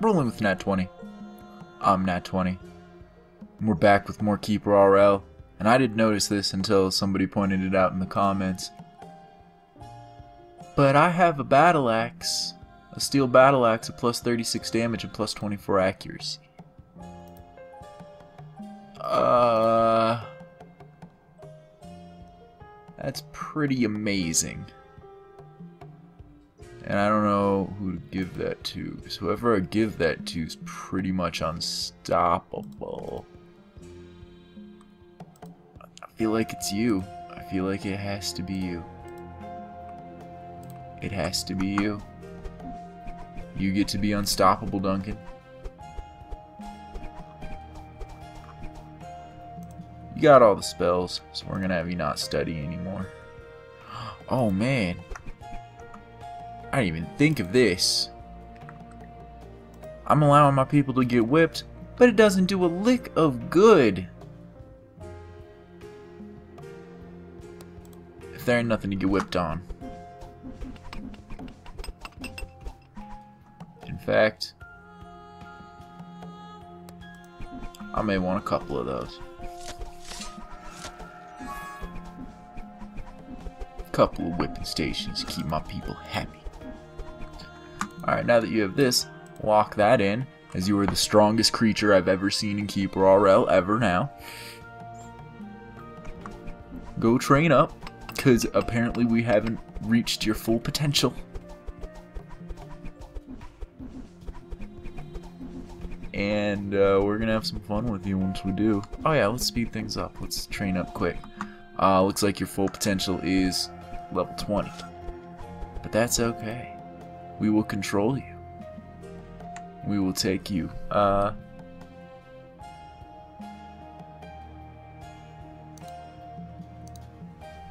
rolling with Nat 20. I'm Nat 20. We're back with more Keeper RL, and I didn't notice this until somebody pointed it out in the comments. But I have a battle axe, a steel battle axe at plus 36 damage and plus 24 accuracy. Uh, that's pretty amazing. And I don't know who to give that to, because whoever I give that to is pretty much unstoppable. I feel like it's you. I feel like it has to be you. It has to be you. You get to be unstoppable, Duncan. You got all the spells, so we're gonna have you not study anymore. Oh man, I didn't even think of this. I'm allowing my people to get whipped, but it doesn't do a lick of good. If there ain't nothing to get whipped on. In fact, I may want a couple of those. A couple of whipping stations to keep my people happy. Alright, now that you have this, lock that in, as you are the strongest creature I've ever seen in Keeper RL ever now. Go train up, because apparently we haven't reached your full potential. And uh, we're gonna have some fun with you once we do. Oh yeah, let's speed things up. Let's train up quick. Uh, looks like your full potential is level 20. But that's okay. We will control you. We will take you. Uh,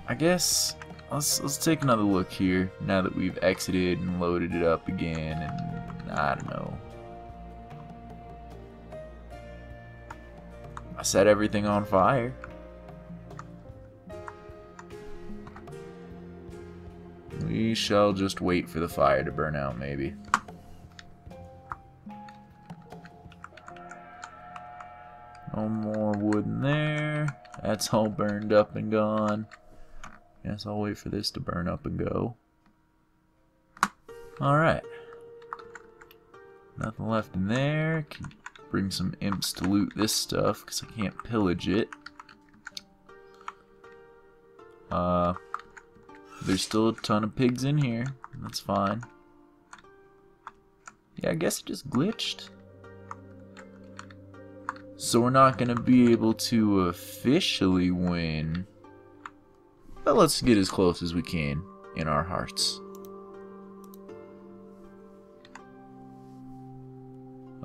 I guess let's let's take another look here now that we've exited and loaded it up again and I don't know. I set everything on fire. Shall just wait for the fire to burn out, maybe. No more wood in there. That's all burned up and gone. Guess I'll wait for this to burn up and go. Alright. Nothing left in there. Can bring some imps to loot this stuff, because I can't pillage it. Uh, there's still a ton of pigs in here. That's fine. Yeah, I guess it just glitched. So we're not going to be able to officially win. But let's get as close as we can in our hearts.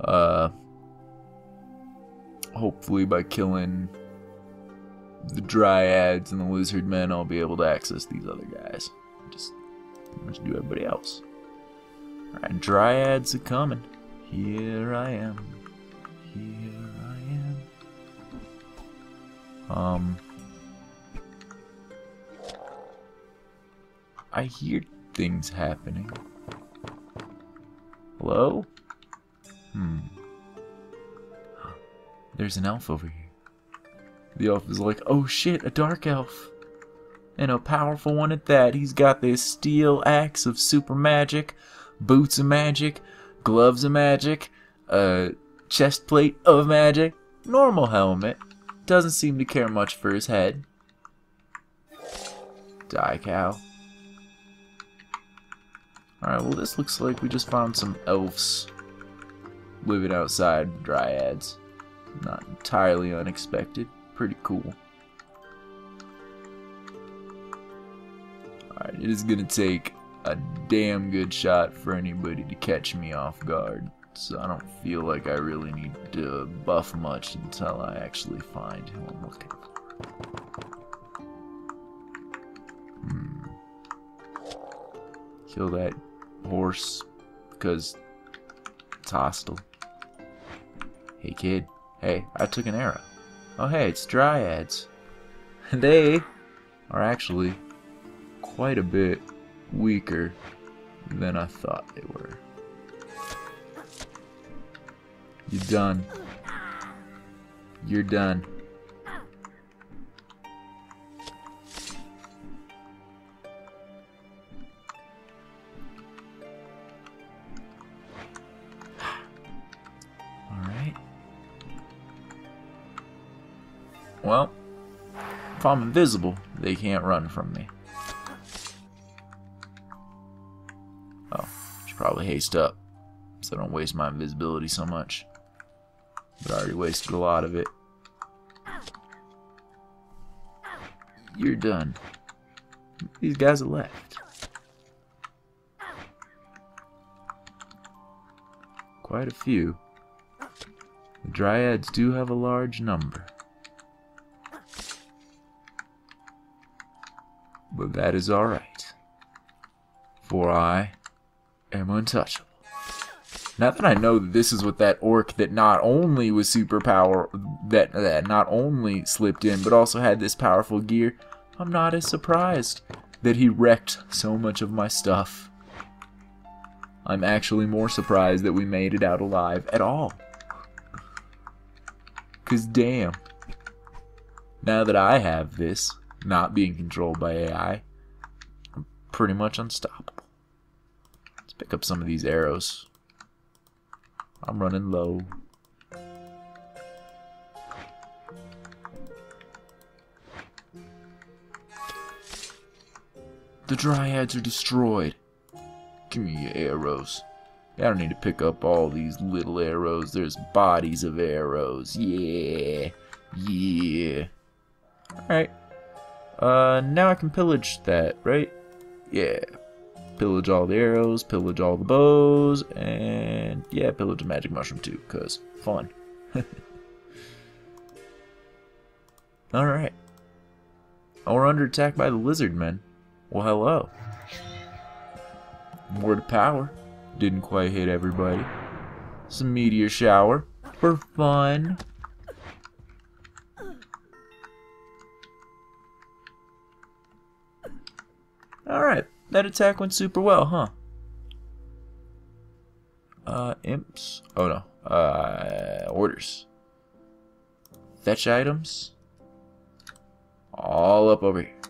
Uh, hopefully by killing the dryads and the lizard men, I'll be able to access these other guys. Just, just do everybody else. Alright, dryads are coming. Here I am. Here I am. Um. I hear things happening. Hello? Hmm. There's an elf over here. The elf is like, oh shit, a dark elf. And a powerful one at that. He's got this steel axe of super magic, boots of magic, gloves of magic, a chest plate of magic, normal helmet. Doesn't seem to care much for his head. Die cow. Alright, well this looks like we just found some elves living outside dryads. Not entirely unexpected pretty cool. Alright, it is gonna take a damn good shot for anybody to catch me off guard. So I don't feel like I really need to buff much until I actually find who I'm looking for. Hmm. Kill that horse because it's hostile. Hey kid. Hey, I took an arrow. Oh hey, it's dryads. They are actually quite a bit weaker than I thought they were. You're done. You're done. Well, if I'm invisible, they can't run from me. Oh, should probably haste up so I don't waste my invisibility so much. But I already wasted a lot of it. You're done. These guys are left. Quite a few. The Dryads do have a large number. But that is alright. For I am untouchable. Now that I know that this is what that orc that not only was superpower that that not only slipped in, but also had this powerful gear, I'm not as surprised that he wrecked so much of my stuff. I'm actually more surprised that we made it out alive at all. Cause damn. Now that I have this, not being controlled by AI, I'm pretty much unstoppable. Let's pick up some of these arrows. I'm running low. The dryads are destroyed. Give me your arrows. I don't need to pick up all these little arrows. There's bodies of arrows. Yeah. Yeah. Alright. Uh, now I can pillage that, right? Yeah. Pillage all the arrows, pillage all the bows, and yeah, pillage a magic mushroom too, because fun. Alright. Oh, we're under attack by the lizard men. Well, hello. More to power. Didn't quite hit everybody. Some meteor shower for fun. Alright, that attack went super well, huh? Uh, imps. Oh no. Uh, orders. Fetch items. All up over here.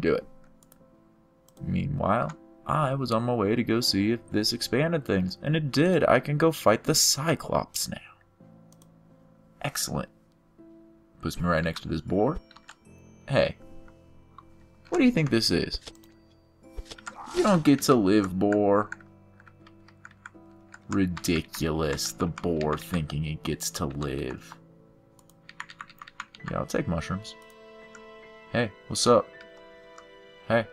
Do it. Meanwhile, I was on my way to go see if this expanded things, and it did. I can go fight the Cyclops now. Excellent. Puts me right next to this boar. Hey, what do you think this is? You don't get to live, boar. Ridiculous, the boar thinking it gets to live. Yeah, I'll take mushrooms. Hey, what's up? Hey.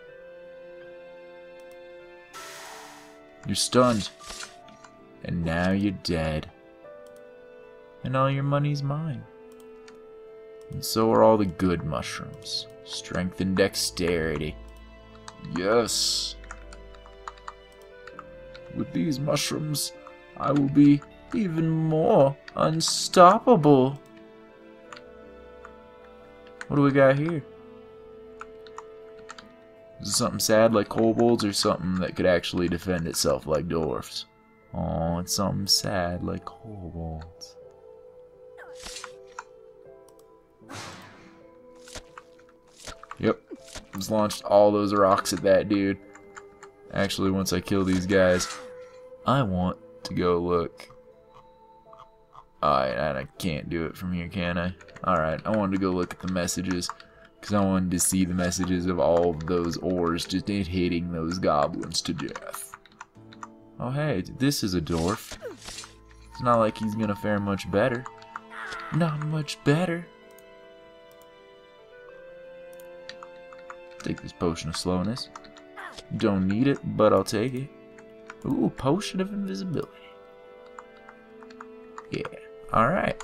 You're stunned. And now you're dead. And all your money's mine. And so are all the good mushrooms. Strength and dexterity. Yes. With these mushrooms, I will be even more unstoppable. What do we got here? Something sad like kobolds or something that could actually defend itself like dwarfs? Oh, it's something sad like kobolds. Just launched all those rocks at that dude. Actually, once I kill these guys, I want to go look. Alright, I can't do it from here, can I? Alright, I wanted to go look at the messages. Because I wanted to see the messages of all of those ores just hitting those goblins to death. Oh hey, this is a dwarf. It's not like he's gonna fare much better. Not much better. Take this potion of slowness. Don't need it, but I'll take it. Ooh, potion of invisibility. Yeah, alright.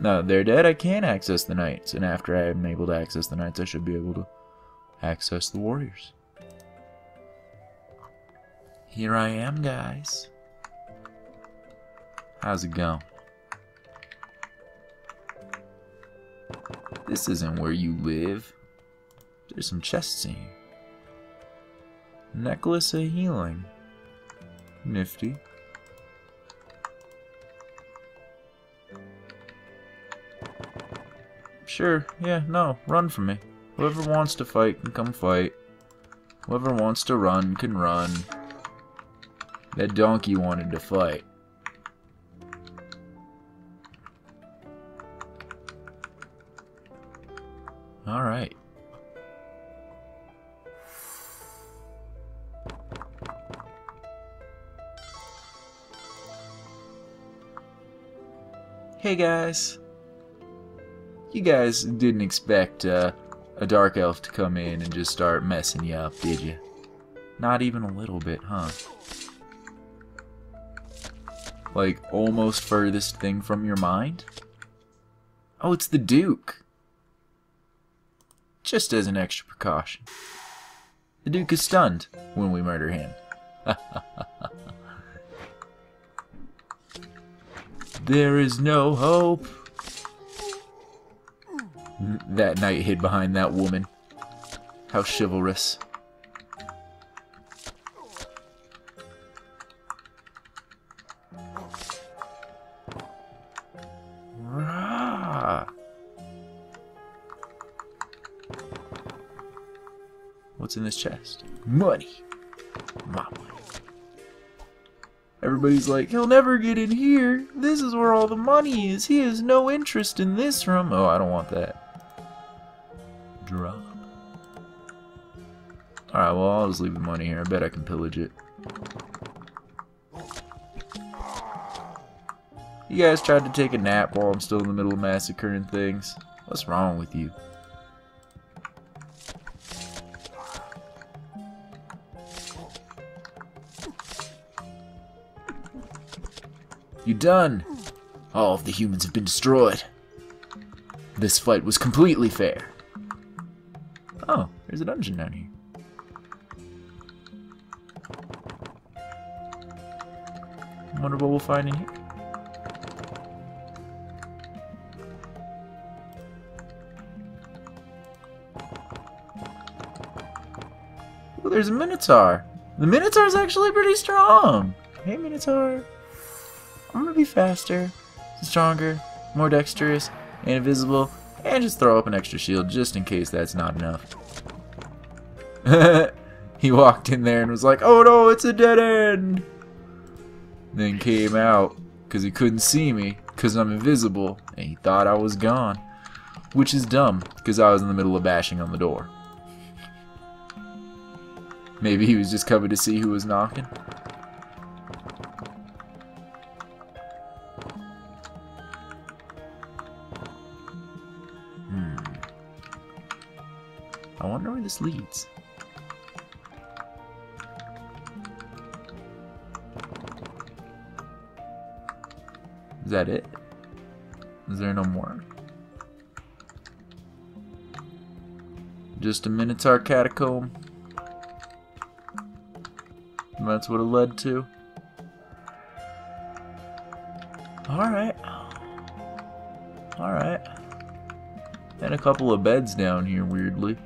Now they're dead, I can access the knights, and after I am able to access the knights, I should be able to access the warriors. Here I am, guys. How's it going? This isn't where you live. There's some chests in here. Necklace of Healing. Nifty. Sure, yeah, no, run from me. Whoever wants to fight can come fight. Whoever wants to run can run. That donkey wanted to fight. Hey guys. You guys didn't expect uh, a dark elf to come in and just start messing you up, did you? Not even a little bit, huh? Like, almost furthest thing from your mind? Oh, it's the Duke. Just as an extra precaution. The Duke is stunned when we murder him. there is no hope. That knight hid behind that woman. How chivalrous. Rah. What's in this chest? Money. My money. Everybody's like, he'll never get in here. This is where all the money is. He has no interest in this room. Oh, I don't want that. Drop. Alright, well, I'll just leave the money here. I bet I can pillage it. You guys tried to take a nap while I'm still in the middle of massacring things. What's wrong with you? You done? All of the humans have been destroyed. This fight was completely fair. Oh, there's a dungeon down here. wonder what we'll find in here. Ooh, there's a Minotaur. The Minotaur's actually pretty strong. Hey, Minotaur. I'm gonna be faster, stronger, more dexterous, and invisible, and just throw up an extra shield just in case that's not enough. he walked in there and was like, oh no, it's a dead end! Then came out because he couldn't see me because I'm invisible and he thought I was gone. Which is dumb because I was in the middle of bashing on the door. Maybe he was just coming to see who was knocking. This leads. Is that it? Is there no more? Just a Minotaur catacomb. That's what it led to. Alright. Alright. And a couple of beds down here, weirdly.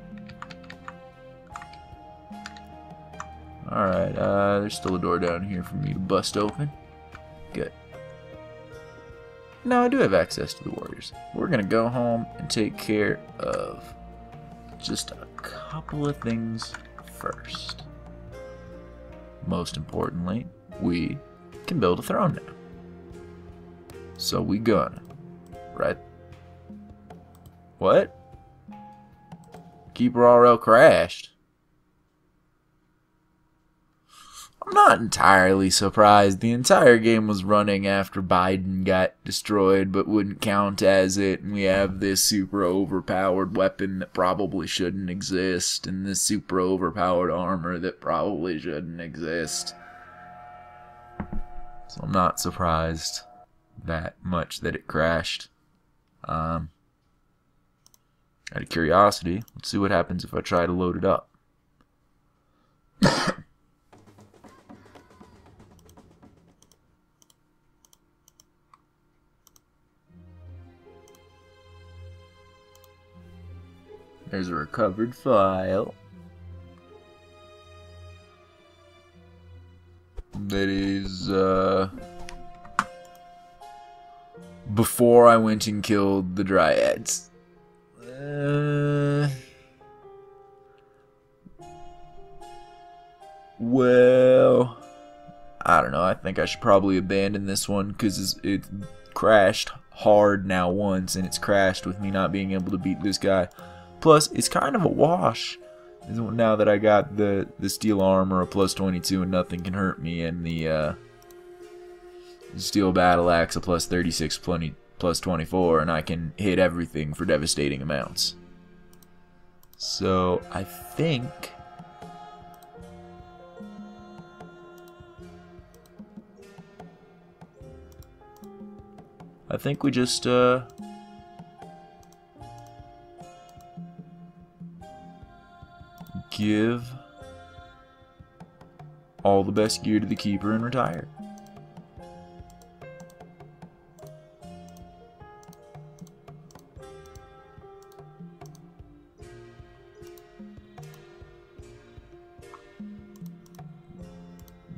Alright, uh, there's still a door down here for me to bust open. Good. Now I do have access to the warriors. We're gonna go home and take care of just a couple of things first. Most importantly, we can build a throne now. So we gonna, right? What? Keeper RL crashed. I'm not entirely surprised. The entire game was running after Biden got destroyed, but wouldn't count as it. And we have this super overpowered weapon that probably shouldn't exist, and this super overpowered armor that probably shouldn't exist. So I'm not surprised that much that it crashed. Um, out of curiosity, let's see what happens if I try to load it up. There's a recovered file. That is, uh... Before I went and killed the Dryads. Uh, well, I don't know. I think I should probably abandon this one because it crashed hard now once, and it's crashed with me not being able to beat this guy. Plus, it's kind of a wash now that I got the the steel armor a plus 22 and nothing can hurt me, and the uh, steel battle axe a plus 36 20, plus 24, and I can hit everything for devastating amounts. So I think. I think we just uh, give all the best gear to the keeper and retire.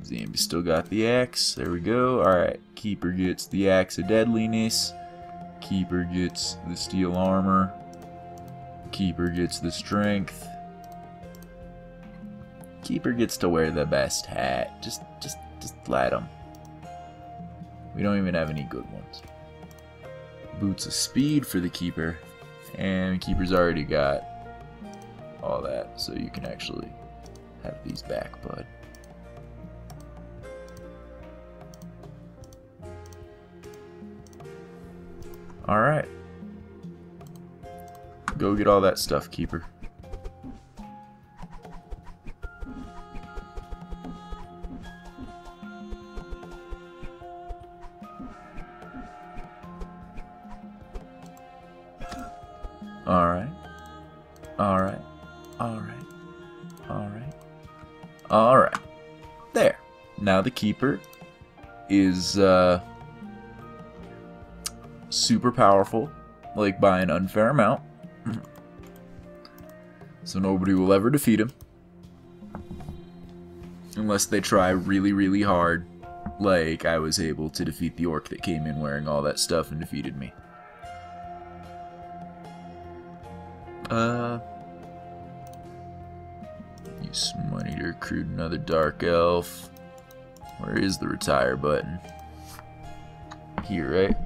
Zambi still got the axe. There we go. Alright, Keeper gets the axe of deadliness. Keeper gets the steel armor. Keeper gets the strength. Keeper gets to wear the best hat. Just, just, just let him. We don't even have any good ones. Boots of speed for the Keeper. And Keeper's already got all that, so you can actually have these back, bud. Alright. Go get all that stuff, Keeper. Keeper is uh, super powerful, like by an unfair amount. so nobody will ever defeat him. Unless they try really, really hard. Like I was able to defeat the orc that came in wearing all that stuff and defeated me. Uh, use money to recruit another dark elf. Where is the retire button? Here, right?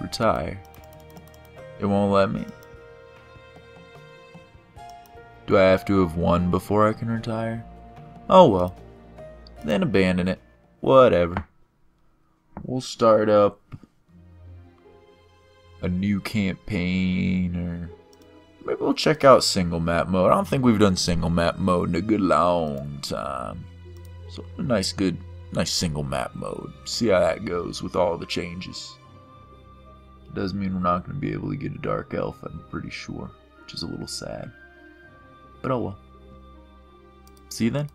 Retire. It won't let me. Do I have to have won before I can retire? Oh well. Then abandon it. Whatever. We'll start up a new campaign or Maybe we'll check out single map mode. I don't think we've done single map mode in a good long time. So a nice good nice single map mode. See how that goes with all the changes. It Does mean we're not going to be able to get a dark elf, I'm pretty sure, which is a little sad. But oh well. See you then.